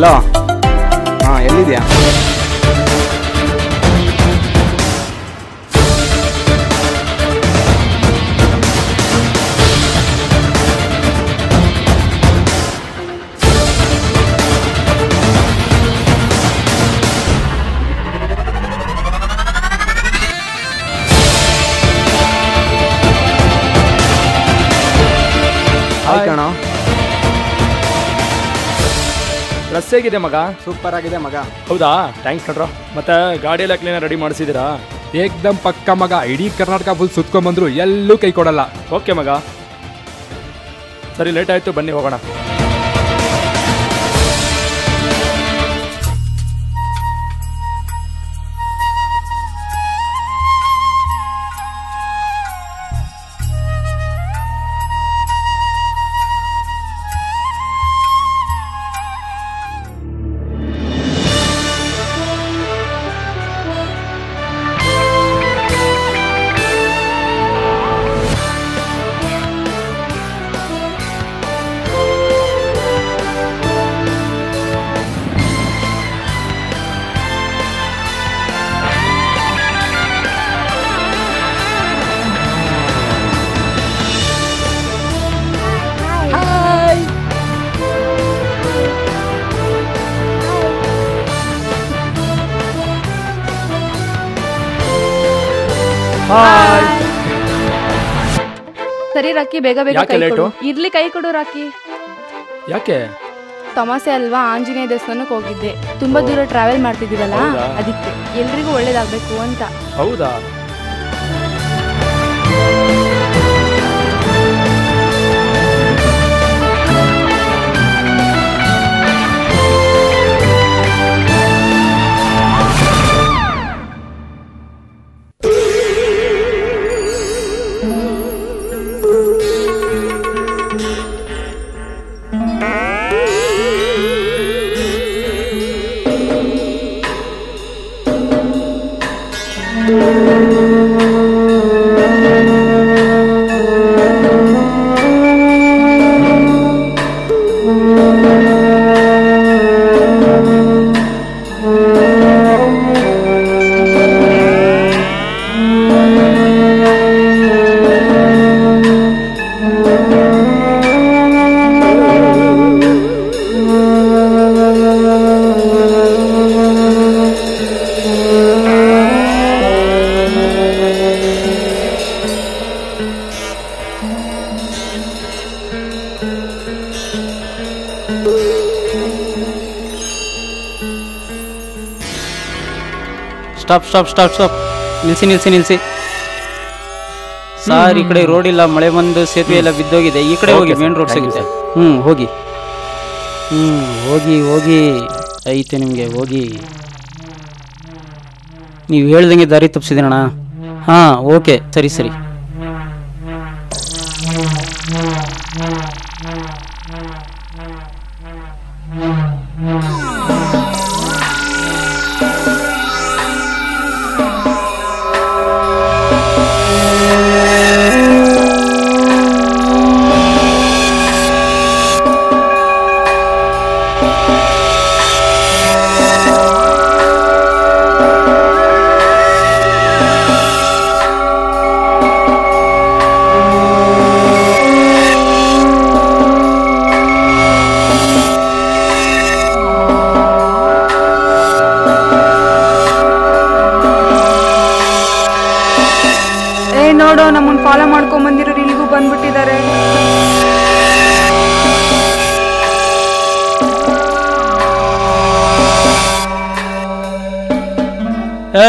Hello ಹಾಂ ಎಲ್ಲಿದ್ಯಾ? Dress ಹೇಗಿದೆ ಮಗ. ಸೂಪರ್ ಆಗಿದೆ ಮಗ. ಹೌದಾ? ಥ್ಯಾಂಕ್ಸ್ ಕಣ್ರ. ಮತ್ತೆ ಗಾಡಿ ಎಲ್ಲ ರೆಡಿ ಮಾಡಿಸಿದಿರಾ ಏಕ್ದಮ್ ಪಕ್ಕ ಮಗ. ಇಡೀ ಕರ್ನಾಟಕ ಫುಲ್ ಸುತ್ಕೊಂಡ್ಬಂದ್ರು ಎಲ್ಲೂ ಕೈ ಕೊಡಲ್ಲ. ಓಕೆ ಮಗ. ಸರಿ ಲೇಟ್ ಆಯ್ತು ಬನ್ನಿ ಹೋಗೋಣ. ಸರಿ ರಾಕಿ ಬೇಗ ಬೇಗ ಯಾಕೆ ಕೈ late? ಕೊಡು. ಇರ್ಲಿ ಕೈ ಕೊಡು ರಾಕಿ. ಯಾಕೆ? ತಮಾಸೆ ಅಲ್ವಾ? ಆಂಜನೇಯ ದೇವಸ್ಥಾನಕ್ಕೆ ಹೋಗಿದ್ದೆ. ತುಂಬಾ ದೂರ ಟ್ರಾವೆಲ್ ಮಾಡ್ತಿದ್ದೀವಲ್ಲ ಹೌದಾ? ಅದಕ್ಕೆ ಎಲ್ರಿಗೂ ಒಳ್ಳೇದಾಗ್ಬೇಕು ಅಂತ. ಹೌದಾ? ಸ್ಟಾಪ್ ಸ್ಟಾಪ್ ಸ್ಟಾಪ್ ಸ್ಟಾಪ್ ನಿಲ್ಸಿ ನಿಲ್ಸಿ ನಿಲ್ಸಿ. ಸಾರ್ ಈ ಕಡೆ ರೋಡ್ ಇಲ್ಲ ಮಳೆ ಬಂದು ಸೇತುವೆ ಎಲ್ಲ ಬಿದ್ದೋಗಿದೆ. ಈ ಕಡೆ ಹೋಗಿ ಮೇನ್ ರೋಡ್ ಸಿಗುತ್ತೆ. ಹ್ಞೂ ಹೋಗಿ. ಹ್ಞೂ ಹೋಗಿ ಹೋಗಿ. ಐತೆ ನಿಮಗೆ ಹೋಗಿ. ನೀವು ಹೇಳ್ದಂಗೆ ದಾರಿ ತಪ್ಪಿಸಿದ್ದೀನಣ್ಣ ಹಾಂ ಓಕೆ ಸರಿ ಸರಿ.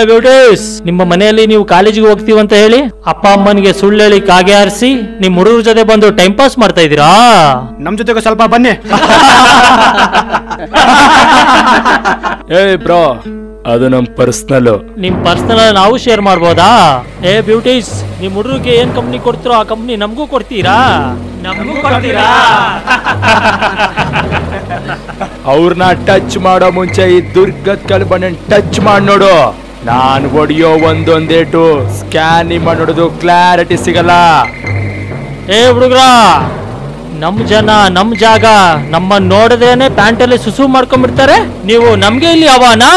ಬ್ಯೂಟೀಸ್ ನಿಮ್ಮ ಮನೆಯಲ್ಲಿ ನೀವು ಕಾಲೇಜಿಗೆ ಹೋಗ್ತೀವಿ ಅಂತ ಹೇಳಿ ಅಪ್ಪ ಅಮ್ಮನಿಗೆ ಸುಳ್ಳು ಹೇಳಿ ಕಾಗೆ ಆರಿಸಿ ನಿಮ್ ಹುಡುಗರ ಜೊತೆ ಬಂದು ಟೈಮ್ ಪಾಸ್ ಮಾಡ್ತಾ ಇದೀರಾ ನಮ್ಮ ಜೊತೆಗೆ ಸ್ವಲ್ಪ ಬನ್ನಿ. ಏ ಬ್ರೋ ಅದು ನಮ್ಮ ಪರ್ಸನಲ್ ನಿಮ್ ಪರ್ಸನಲ್ ನಾವು ಶೇರ್ ಮಾಡ್ಬೋದಾ? ಏ ಬ್ಯೂಟೀಸ್ ನಿಮ್ ಹುಡುಗರಿಗೆ ಏನ್ ಕಂಪ್ನಿ ಕೊಡ್ತಿರೋ ಆ ಕಂಪ್ನಿ ನಮಗೂ ಕೊಡ್ತೀರಾ? ನಮಗೂ ಕೊಡ್ತೀರಾ? ಅವ್ರನ್ನ ಟಚ್ ಮಾಡೋ ಮುಂಚೆ ಈ ದುರ್ಗದ್ ಕಲ್ಬಣ್ಣ ಟಚ್ ಮಾಡಿ ನೋಡು. ನಾನ್ ಹೊಡಿಯೋ ಒಂದೊಂದೇಟು ಸ್ಕ್ಯಾನ್ ಮಾಡಿ ನೋಡೋದು ಕ್ಲಾರಿಟಿ ಸಿಗಲ್ಲ. ಏ ಹುಡುಗ್ರ, ನಮ್ ಜನ, ನಮ್ ಜಾಗ ನಮ್ಮ ನೋಡದೇನೆ ಪ್ಯಾಂಟಲ್ಲಿ ಸುಸು ಮಾಡ್ಕೊಂಡ್ಬಿಡ್ತಾರೆ ನೀವು ನಮ್ಗೆ ಇಲ್ಲಿ ಅವನಾ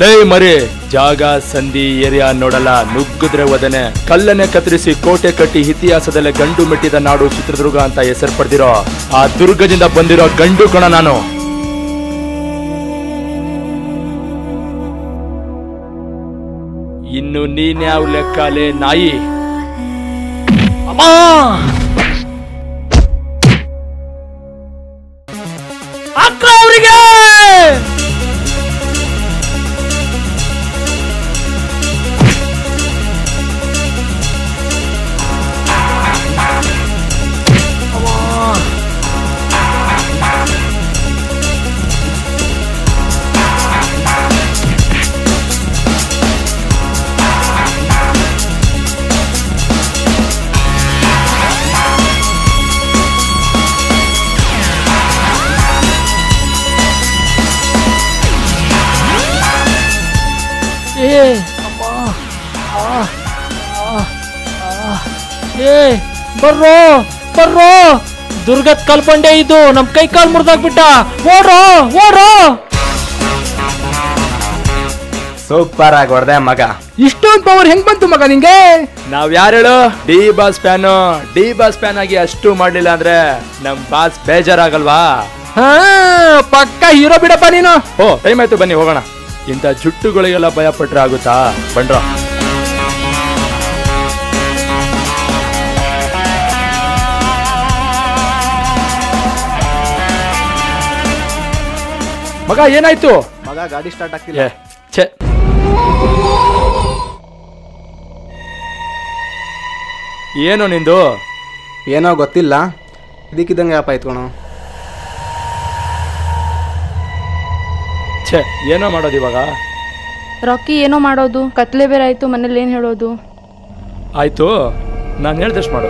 ಲೇ ಮರಿ, ಜಾಗ ಸಂಧಿ ಏರಿಯಾ ನೋಡಲ್ಲ ನುಗ್ಗುದ್ರೆ ಒದನೆ ಕಲ್ಲನೆ ಕತ್ತರಿಸಿ ಕೋಟೆ ಕಟ್ಟಿ ಇತಿಹಾಸದಲ್ಲೇ ಗಂಡು ಮೆಟ್ಟಿದ ನಾಡು ಚಿತ್ರದುರ್ಗ ಅಂತ ಹೆಸರು ಪಡೆದಿರೋ ಆ ದುರ್ಗದಿಂದ ಬಂದಿರೋ ಗಂಡು ಕಣ ನಾನು. ಇನ್ನು ನೀನ್ಯಾವ ಲೆಕ್ಕಾಲೆ ನಾಯಿ? ಅಮ್ಮ! ಏ ಬರ್ರೋ ಬರ್ರೋ. ದುರ್ಗತ್ ಕಲ್ಪಂಡೆ ಇದು ನಮ್ ಕೈ ಕಾಲು ಮುರಿದಾಕ್ಬಿಟ್ಟ ಓಡ್ರೋ ಓಡ್ರೋ. ಸೂಪರ್ ಆಗಿ ಹೊಡೆದೆ ಮಗ. ಇಷ್ಟೊಂದು ಪವರ್ ಹೆಂಗ್ ಬಂತು ಮಗ ನಿಂಗೆ? ನಾವ್ ಯಾರು ಹೇಳು? D boss fan D boss fan ಆಗಿ ಅಷ್ಟು ಮಾಡ್ಲಿಲ್ಲ ಅಂದ್ರೆ ನಮ್ ಬಾಸ್ ಬೇಜಾರಾಗಲ್ವಾ? ಹಾ ಪಕ್ಕ ಹೀರೋ ಬಿಡಪ್ಪ ನೀನು. ಓ ಟೈಮ್ ಆಯ್ತು ಬನ್ನಿ ಹೋಗೋಣ. ಇಂಥ ಜುಟ್ಟುಗಳಿಗೆಲ್ಲ ಭಯ ಪಟ್ರೆ ಆಗುತ್ತಾ? ಬಂಡ್ರ ಮಗ ಏನಾಯ್ತು? ಮಗ ಗಾಡಿ ಸ್ಟಾರ್ಟ್ ಆಗ್ತಿಲ್ಲ. ಛೆ. ಏನು ನಿಂದು? ಏನೋ ಗೊತ್ತಿಲ್ಲ. ಇದಕ್ಕಿದ್ದಂಗೆ ಆಪ ಆಯ್ತು ಛೇ ಏನೋ ಮಾಡೋದು ಇವಾಗ? ರಾಕಿ ಏನೋ ಮಾಡೋದು ಕತ್ಲೆ ಬೇರೆ ಆಯ್ತು ಮನೇಲಿ ಏನು ಹೇಳೋದು? ಆಯ್ತು ನಾನು ಹೇಳ್ದಷ್ಟು ಮಾಡು.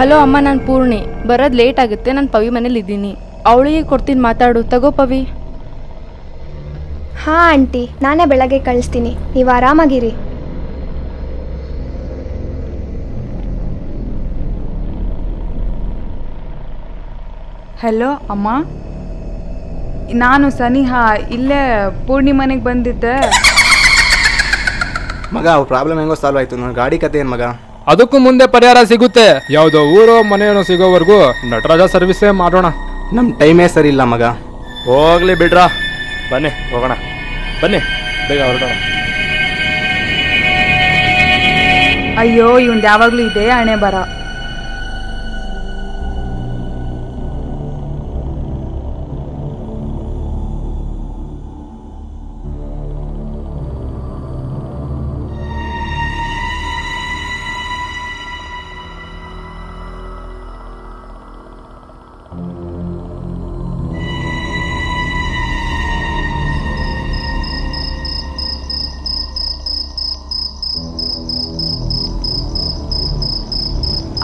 ಹಲೋ ಅಮ್ಮ ನಾನು ಪೂರ್ಣಿ. ಬರೋದು ಲೇಟ್ ಆಗುತ್ತೆ ನಾನು ಪವಿ ಮನೇಲಿ ಇದ್ದೀನಿ. ಅವಳಿಗೆ ಕೊಡ್ತೀನಿ ಮಾತಾಡು. ತಗೋ ಪವಿ. ಹಾಂ ಆಂಟಿ. ನಾನೇ ಬೆಳಗ್ಗೆ ಕಳಿಸ್ತೀನಿ. ನೀವು ಆರಾಮಾಗಿರಿ. ಹಲೋ ಅಮ್ಮ. ನಾನು ಸನಿಹಾ ಇಲ್ಲೇ ಪೂರ್ಣಿ ಮನೆಗೆ ಬಂದಿದ್ದೆ. ಮಗ ಅವ್ರ ಪ್ರಾಬ್ಲಮ್ ಹೆಂಗೋ ಸಾಲ್ವ್ ಆಯ್ತು. ನನ್ನ ಗಾಡಿ ಕತೆ ಏನು ಮಗ? ಅದಕ್ಕೂ ಮುಂದೆ ಪರಿಹಾರ ಸಿಗುತ್ತೆ. ಯಾವ್ದೋ ಊರೋ ಮನೆಯೋ ಸಿಗೋವರೆಗೂ ನಟರಾಜ ಸರ್ವಿಸೇ ಮಾಡೋಣ. ನಮ್ಮ ಟೈಮೇ ಸರಿ ಇಲ್ಲ ಮಗ. ಹೋಗ್ಲಿ ಬಿಡ್ರಾ. ಬನ್ನಿ ಹೋಗೋಣ. ಬನ್ನಿ ಬೇಗ ಹೊರಡೋಣ. ಅಯ್ಯೋ ಇವನ್ ಯಾವಾಗಲೂ ಇದೆ ಹಣೆ ಬರ.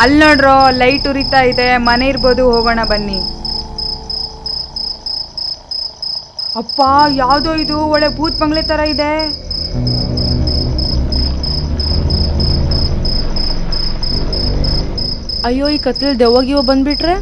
ಅಲ್ಲಿ ನೋಡ್ರೋ ಲೈಟ್ ಉರಿತಾ ಇದೆ, ಮನೆ ಇರ್ಬೋದು, ಹೋಗೋಣ ಬನ್ನಿ. ಅಪ್ಪ, ಯಾವುದೋ ಇದು ಒಳ್ಳೆ ಭೂತ್ ಬಂಗ್ಲೆ ಥರ ಇದೆ. ಅಯ್ಯೋ, ಈ ಕತ್ಲಲ್ಲಿ ದೆವ್ವ ಗಿವ ಬಂದ್ಬಿಟ್ರೆ?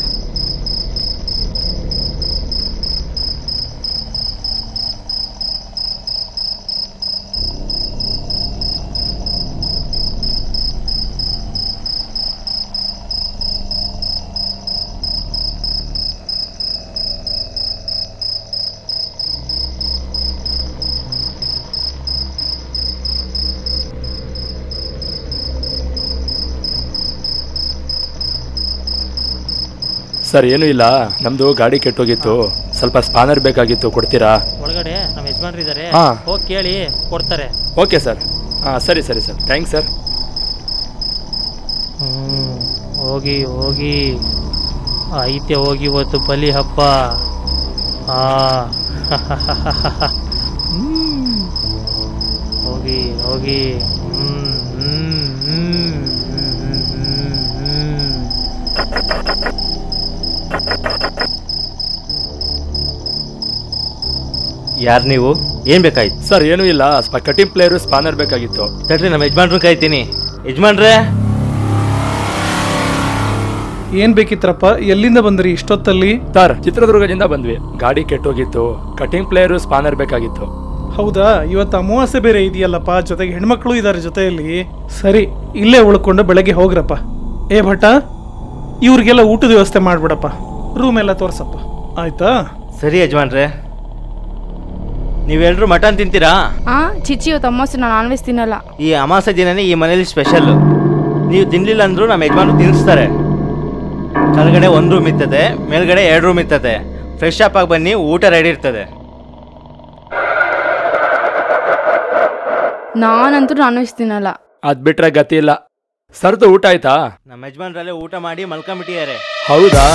ಸರ್ ಏನೂ ಇಲ್ಲ. ನಮ್ದು ಗಾಡಿ ಕೆಟ್ಟೋಗಿತ್ತು. ಸ್ವಲ್ಪ ಸ್ಪಾನರ್ ಬೇಕಾಗಿತ್ತು ಕೊಡ್ತೀರಾ? ಒಳಗಡೆ ನಮ್ಮ ಯಜಮಾನ್ರು ಇದ್ದಾರೆ ಹಾ. ಕೇಳಿ ಕೊಡ್ತಾರೆ. Okay sir. ಹಾಂ ಸರಿ ಸರಿ ಸರ್. Thanks sir. ಹೋಗಿ ಹೋಗಿ. ಐತೆ ಹೋಗಿ ಇವತ್ತು ಬಲಿ ಹಬ್ಬ. ಆ ಹೋಗಿ ಹೋಗಿ. ಯಾರು ನೀವು? ಏನ್ ಬೇಕಾಯ್ತು? ಸರ್ ಏನೂ ಇಲ್ಲ. ಕಟಿಂಗ್ ಪ್ಲೇಯರು ಸ್ಪಾನರ್ ಬೇಕಾಗಿತ್ತು. ತಡ್ರಿ ನಮ್ಮ ಯಜಮಾನ್ರು ಕಾಯ್ತೀನಿ. ಯಜಮಾನ್ರೆ! ಏನ್ ಬೇಕಿತ್ರಪ್ಪ ಎಲ್ಲಿಂದ ಬಂದ್ರಿ? ಇಷ್ಟೊತ್ತಲ್ಲಿ? ಸರ್ ಚಿತ್ರದುರ್ಗದಿಂದ ಬಂದ್ವಿ. ಗಾಡಿ ಕೆಟ್ಟೋಗಿತ್ತು. ಕಟಿಂಗ್ ಪ್ಲೇಯರು ಸ್ಪಾನರ್ ಬೇಕಾಗಿತ್ತು. ಹೌದಾ? ಇವತ್ತು ಅಮಾವಾಸ್ಯೆ ಬೇರೆ ಇದೆಯಲ್ಲಪ್ಪ. ಜೊತೆಗೆ ಹೆಣ್ಮಕ್ಳು ಇದ್ದಾರೆ ಜೊತೆಯಲ್ಲಿ. ಸರಿ ಇಲ್ಲೇ ಉಳ್ಕೊಂಡು ಬೆಳಗ್ಗೆ ಹೋಗ್ರಪ್ಪ. ಏ ಭಟ್ಟ ಇವ್ರಿಗೆಲ್ಲ ಊಟದ ವ್ಯವಸ್ಥೆ ಮಾಡ್ಬಿಡಪ್ಪ. ರೂಮ್ ಎಲ್ಲ ತೋರ್ಸಪ್ಪ. ಆಯ್ತಾ? ಸರಿ ಯಜಮಾನ್ರೇ. ನೀವೆಲ್ಲರೂ ಮಟನ್ ತಿಂತೀರಾ? ಆ ಚಿಚ್ಚಿ ಇವತ್ತು ಅಮಾವಾಸ್ಯೆ ನಾನು ನಾನ್ ವೆಜ್ ತಿನ್ನಲ್ಲ. ಈ ಅಮಾವಾಸ್ಯೆ ದಿನನೇ ಈ ಮನೇಲಿ ಸ್ಪೆಷಲ್ ನೀವು ತಿನ್ಲಿಲ್ಲ ಅಂದರೂ ನಮ್ಮ ಯಜಮಾನ್ರು ತಿನ್ನಿಸ್ತಾರೆ ಕೆಳಗಡೆ ಒಂದು ರೂಮ್ ಇರ್ತದೆ ಮೇಲ್ಗಡೆ ಎರಡು ರೂಮ್ ಇರ್ತದೆ. ಫ್ರೆಶ್ ಅಪ್ ಆಗಿ ಬನ್ನಿ ಊಟ ರೆಡಿ ಇರ್ತದೆ. ನಾನಂತೂ ನಾನ್ ವೆಜ್ ತಿನ್ನಲ್ಲ. ಅದ್ ಬಿಟ್ರೆ ಗತಿ ಇಲ್ಲ. ಸರ್ದು ಊಟ ಆಯ್ತಾ? ನಮ್ಮ ಯಜಮಾನ್ರಲ್ಲೇ ಊಟ ಮಾಡಿ ಮಲ್ಕೊಂಬಿಟ್ಟಿದ್ದಾರೆ ಹೌದಾ?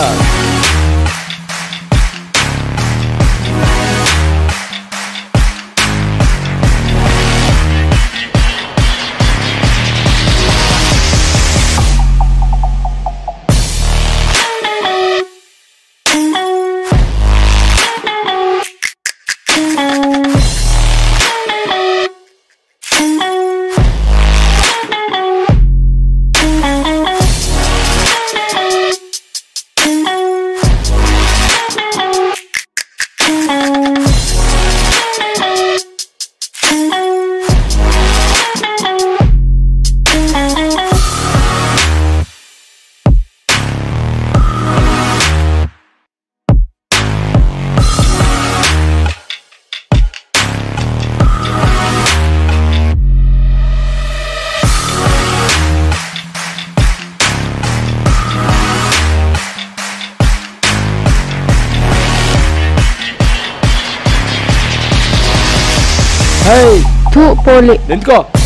Hey, two poli. Let's go.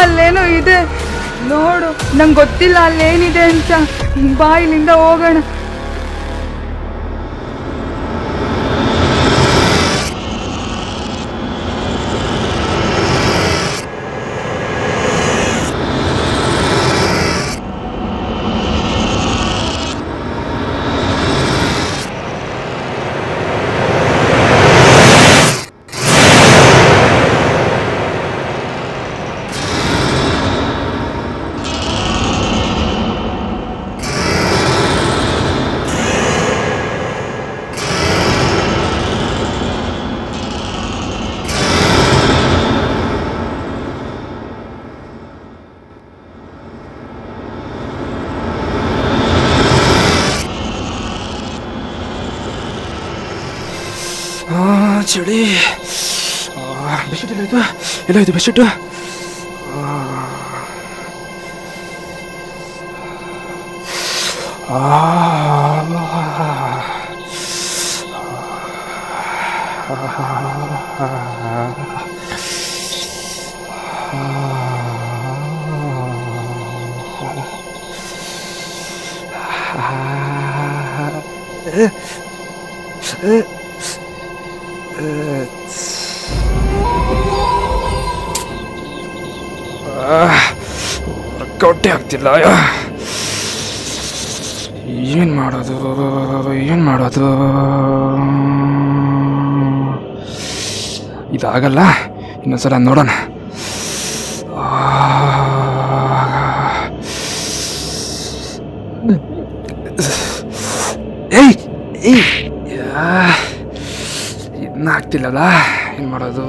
ಅಲ್ಲೇನೋ ಇದೆ. ನೋಡು ನಂಗೆ ಗೊತ್ತಿಲ್ಲ ಅಲ್ಲೇನಿದೆ ಅಂತ. ಬಾ ಇಲ್ಲಿಂದ ಹೋಗೋಣ ಆ, ಚಳಿ ಬೆಡ್ಶೀಟ್ ಎಲ್ಲ ಆಯ್ತು ಎಲ್ಲ ಆಯ್ತು ಬೆಡ್ಶೀಟು ವರ್ಕೌಟೇ ಆಗ್ತಿಲ್ಲ ಏನು ಮಾಡೋದು? ಏನು ಮಾಡೋದು? ಇದಾಗಲ್ಲ ಇನ್ನೊಂದ್ಸಲ ನೋಡೋಣ. ಆಗ್ತಿಲ್ಲಲ್ಲ ಏನು ಮಾಡೋದು?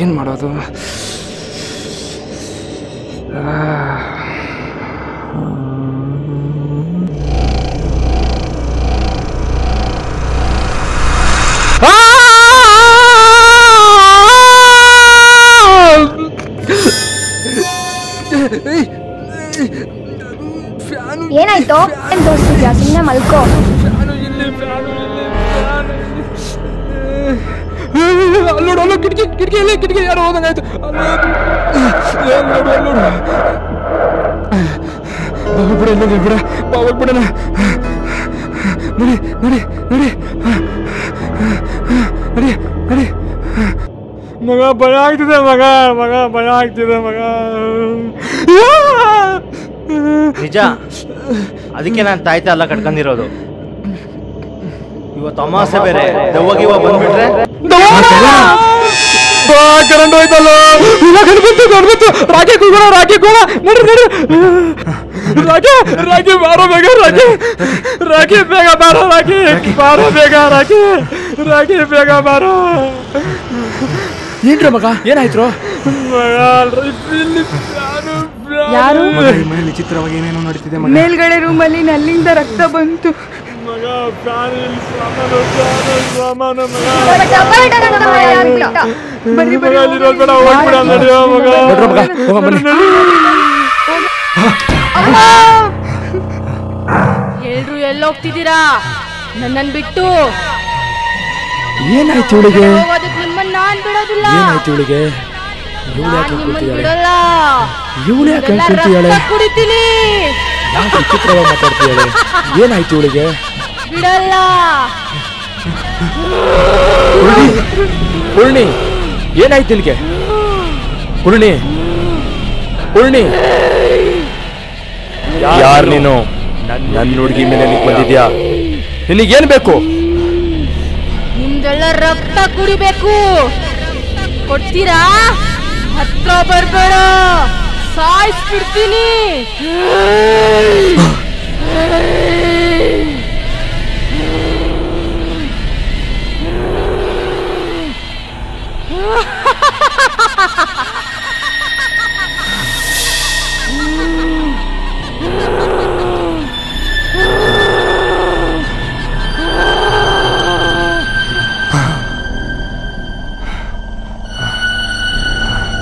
ಏನು ಮಾಡೋದು? ಏನಾಯ್ತು? ಏನ್ ತೋರಿಸ್ತಿದ್ಯಾ? ಸುಮ್ಮನೆ ಮಲ್ಕೋ. ಕಿಟಕಿ ಕಿಟಕಿಯಲ್ಲಿ ಕಿಟಕಿ ಯಾರು ಹೋದಂಗಾಯ್ತು ಬಾಬಾ ಬಿಡ ಇಲ್ಲ ಬಿಡ. ಬಾಬು ನಡಿ ನಡಿ ನಡಿ. ನಡಿ ನಡಿ. ಮಗ, ಭಯ ಆಗ್ತಿದೆ, ಮಗ ಮಗ, ಭಯ ಆಗ್ತಿದೆ, ಮಗ. ನಿಜ? ಅದಕ್ಕೆ ನಾನು ತಾಯ್ತ ಎಲ್ಲ ಕಟ್ಕೊಂಡಿರೋದು. ಇವತ್ತು ಅಮಾವಾಸ್ಯೆ ಬೇರೆ. ದೆವ್ವಗಿವ ಬಂದ್ಬಿಟ್ರೆ? ಕರೆಂಟ್ ಹೋಯ್ತಲ್ಲ? ಇವಾಗ ಗಣಪತಿ ಗಣಪತಿ ರಾಕಿ ಕೂಗೋಣ ರಾಕಿ ಕೂಡ ನಡ್ರಿ ನಡ್ರಿ ರಾಕಿ ರಾಕಿ ಬಾರೋ ಬೇಗ ರಾಕಿ ರಾಕಿ ಬೇಗ ಬಾರೋ ರಾಕಿ ಬಾರೋ ಬೇಗ ರಾಕಿ ರಾಕಿ ಬೇಗ ಬಾರೋ. ಏನ್ರ ಮಗ ಏನಾಯ್ತು ಯಾರು? ಚಿತ್ರವಾಗಿ ಏನೇನೋ ನಡೀತಿದೆ ಮೇಲ್ಗಡೆ ರೂಮಲ್ಲಿ ನಲ್ಲಿಂದ ರಕ್ತ ಬಂತು. ಮಗ ಎಲ್ಲ ಹೋಗ್ತಿದ್ದೀರಾ ಸಾಮಾನು ಸಾಮಾನು ಸಾಮಾನು ಬರ್ರಿ ಮಗ ಅಲ್ಲಿರೋದ್ ಬೇಡ ಹೋಗ್ಬಿಡ ನಡೆಯೋ ಮಗ. ಹೋಗ ಬನ್ನಿ ಎಲ್ರು ಎಲ್ಲೋಗ್ತಿದ್ದೀರಾ? ನನ್ನನ್ ಬಿಟ್ಟು. ಏನಾಯ್ತು ಇವಳಿಗೆ? ಹೋಗೋದಕ್ ನಿಮ್ಮನ್ನ ನಾನ್ ಬಿಡೋದಿಲ್ಲ. ಏನಾಯ್ತು ಇವಳಿಗೆ? ಇವಳು ನಾನ್ ಯಾಕೆ ನಿಮ್ಮನ್ ಕೂತಿದ್ದಾಳೆ ಬಿಡಲ್ಲ. ಇವಳು ಯಾಕೆ ಇದೆಲ್ಲ ಕೂತಿದ್ದಾಳೆ ರಕ್ತ ಕುಡಿತೀನಿ. ಯಾಕೆ ವಿಚಿತ್ರವಾಗಿ ಮಾತಾಡ್ತಿದ್ದಾಳೆ ಏನಾಯ್ತು ಇವಳಿಗೆ? ಬಿಡಲ್ಲ. ಪೂರ್ಣಿ ಏನಾಯ್ತು ಇಲ್ಲಿಗೆ? ಪೂರ್ಣಿ ಪೂರ್ಣಿ ಯಾರು ನೀನು? ನನ್ನ ಹುಡುಗಿ ಮೇಲೆ ನಿಕ್ ಬಂದಿದ್ಯಾ ಏನು ಬೇಕು? ನಿಮ್ದೆಲ್ಲ ರಕ್ತ ಕುಡಿಬೇಕು. ಕೊಡ್ತೀರಾ? ಹತ್ರ ಬರ್ಬೇಡ. ಸಾಯಿಸ್ಬಿಡ್ತೀನಿ.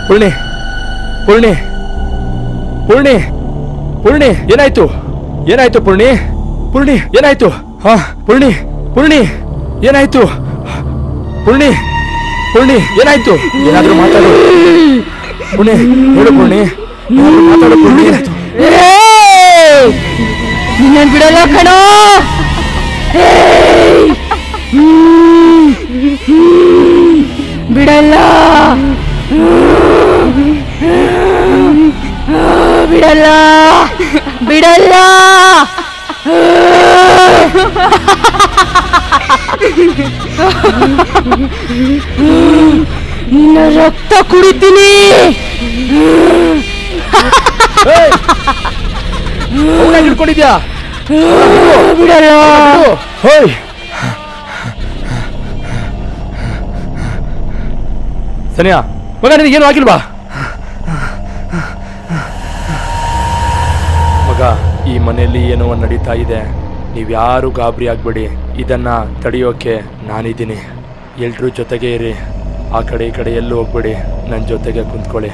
ಪೂರ್ಣಿ ಪೂರ್ಣಿ ಪೂರ್ಣಿ ಪೂರ್ಣಿ ಏನಾಯ್ತು ಏನಾಯ್ತು ಪೂರ್ಣಿ ಪೂರ್ಣಿ ಏನಾಯ್ತು ಹಾ ಪೂರ್ಣಿ ಪೂರ್ಣಿ ಏನಾಯ್ತು ಪೂರ್ಣಿ ಪೂರ್ಣಿ, ಏನಾಯ್ತು? ಏನಾದ್ರೂ ಮಾತಾಡು. ಪುಣಿ ಹೇಳು ಪುಣಿ ಮಾತಾಡು ಪುಣಿ ಏನಾಯ್ತು ನಿನ್ನನ್ ಬಿಡಲ್ಲ ಕಣೋ. ಬಿಡಲ್ಲ! ಬಿಡಲ್ಲ! ಬಿಡಲ್ಲ! ನಿನ್ನ ರಕ್ತ ಕುಡಿತೀನಿ. ಹಿಡ್ಕೊಂಡಿದ್ಯಾ? ಬಿಡಲ್ಲ. ಹೋಯ್! ಸನಿಯಾ ಮಗ ನಿನಗೇನು ಆಗಿಲ್ವಾ? ಮಗ ಈ ಮನೆಯಲ್ಲಿ ಏನೋ ನಡೀತಾ ಇದೆ. ನೀವ್ಯಾರು ಗಾಬರಿ ಆಗ್ಬೇಡಿ. ಇದನ್ನ ತಡೆಯೋಕೆ ನಾನಿದ್ದೀನಿ. ಎಲ್ಲರೂ ಜೊತೆಗೆ ಇರಿ. ಆ ಕಡೆ ಈ ಕಡೆ ಎಲ್ಲೂ ಹೋಗ್ಬೇಡಿ. ನನ್ನ ಜೊತೆಗೆ ಕುಂತ್ಕೊಳ್ಳಿ.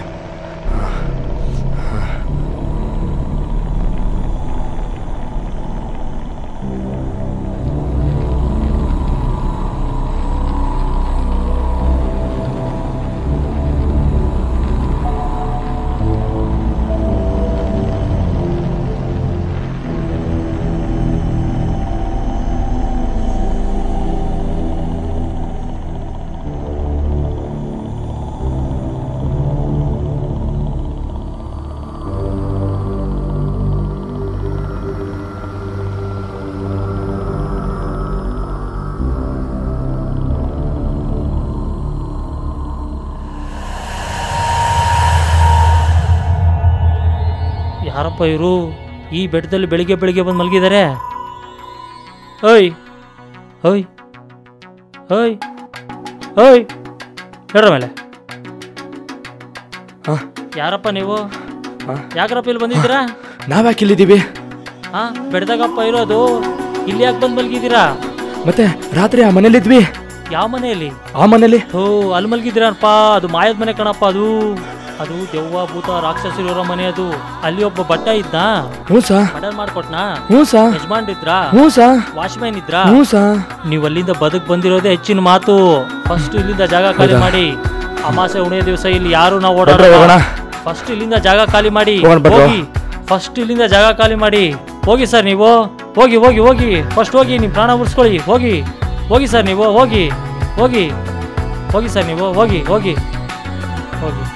ಯಾರಪ್ಪ ಇವರು ಈ ಬೆಟ್ಟದಲ್ಲಿ ಬೆಳಿಗ್ಗೆ ಬೆಳಿಗ್ಗೆ ಬಂದು ಮಲಗಿದ್ದಾರೆ ಓಯ್ ಹೋಯ್ ಹೋಯ್ ಹೋಯ್ ಹೇಳ್ರ ಮೇಲೆ. ಯಾರಪ್ಪ ನೀವು? ಯಾಕ್ರಪ್ಪ ಇಲ್ಲಿ ಬಂದಿದ್ದೀರಾ? ನಾವ್ಯಾಕೆ ಇಲ್ಲಿದ್ದೀವಿ? ಹಾಂ ಬೆಡ್ದಾಗಪ್ಪ ಇರೋದು ಇಲ್ಲಿ ಯಾಕೆ ಬಂದು ಮಲಗಿದ್ದೀರಾ? ಮತ್ತೆ ರಾತ್ರಿ ಆ ಮನೇಲಿದ್ವಿ ಯಾವ ಮನೆಯಲ್ಲಿ? ಆ ಮನೇಲಿ ಹೋ ಅಲ್ಲಿ ಮಲಗಿದ್ದೀರಪ್ಪ ಅದು ಮಾಯದ ಮನೆ ಕಣಪ್ಪ ಅದು. ಅದು ದೆವ್ವ ಭೂತ ರಾಕ್ಷಸರು ಇರೋ ಮನೆ ಅದು. ಅಲ್ಲಿ ಒಬ್ಬ ಬಟ್ಟ ಇದ್ದ ಹ್ಞೂ ಸಾ. ಮರ್ಡರ್ ಮಾಡ್ಕೊಟ್ನಾ? ಹ್ಞೂ ಸಾ. ಯಜಮಾನ್ ಇದ್ರ? ಹ್ಞೂ ಸಾ. ವಾಚ್ಮ್ಯಾನ್ ಇದ್ರಾ? ಹ್ಞೂ ಸಾ. ನೀವು ಅಲ್ಲಿಂದ ಬದುಕ್ ಬಂದಿರೋದೇ ಹೆಚ್ಚಿನ ಮಾತು. ಫಸ್ಟ್ ಇಲ್ಲಿಂದ ಜಾಗ ಖಾಲಿ? ಮಾಡಿ. ಅಮಾಸೆ ಉಣೆ ದಿವಸ ಇಲ್ಲಿ ಯಾರು ನಾವು ಹೋಗೋಣ. ಓಡಾಡೋಣ ಫಸ್ಟ್ ಇಲ್ಲಿಂದ ಜಾಗ ಖಾಲಿ ಮಾಡಿ. ಹೋಗೋಣ. ಹೋಗಿ. ಫಸ್ಟ್ ಇಲ್ಲಿಂದ ಜಾಗ ಖಾಲಿ ಮಾಡಿ. ಹೋಗಿ ಸರ್ ನೀವು. ಹೋಗಿ ಹೋಗಿ ಹೋಗಿ. ಫಸ್ಟ್ ಹೋಗಿ ನಿಮ್ಮ ಪ್ರಾಣ ಉಳಿಸ್ಕೊಳ್ಳಿ ಹೋಗಿ. ಹೋಗಿ ಸರ್ ನೀವು. ಹೋಗಿ. ಹೋಗಿ. ಹೋಗಿ ಸರ್ ನೀವು. ಹೋಗಿ ಹೋಗಿ. ಹೋಗಿ.